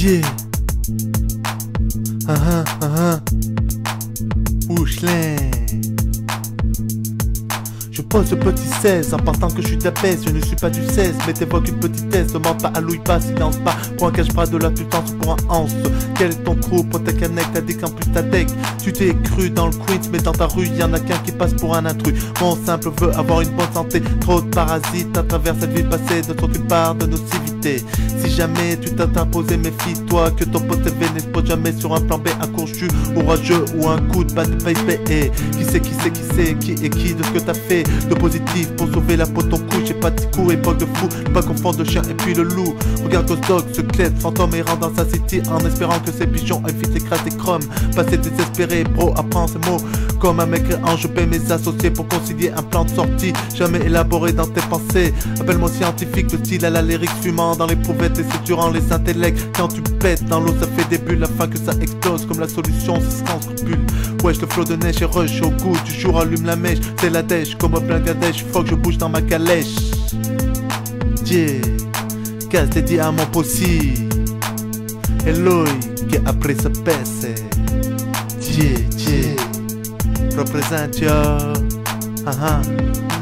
Ah ah ah ah. Je pose ce petit 16 en partant que je suis d'apaise, je ne suis pas du 16, mais t'évoques une petitesse, demande pas, allouille pas, silence pas, pour un cache pas de la puissance pour un anse. Quel est ton crew, pour ta t'as dit qu'en plus ta deck, tu t'es cru dans le Queens, mais dans ta rue, y en a qu'un qui passe pour un intrus. Mon simple veut avoir une bonne santé, trop de parasites à travers cette vie passée, ne sont une part de nocivité. Si jamais tu t'as imposé, méfie-toi que ton pote TV n'explose jamais sur un plan B, un courchu orageux ou un coup de batte de Et qui sait, qui sait, qui sait, qui est qui de ce que t'as fait de positif pour sauver la peau de ton cou. J'ai pas de coup, époque de fou, pas confondre le chien et puis le loup. Regarde Ghost Dog, ce clé fantôme errant dans sa city en espérant que ses pigeons évitent écrasent des chromes. Passé désespéré, bro, apprends ces mots. Comme un mec je paie mes associés pour concilier un plan de sortie. Jamais élaboré dans tes pensées. Appelle-moi scientifique, le style à la lyrique fumant dans les prouvettes et durant les intellects. Quand tu pètes dans l'eau, ça fait des bulles afin que ça explose comme la solution, c'est sans scrupule. Wesh, le flot de neige et rush au goût du jour, allume la mèche. C'est la dèche comme au Bangladesh, faut que je bouge dans ma calèche. Yeah, casse des diamants possibles. Eloy, che ha preso pesse. Yeah, represent you. Uh huh.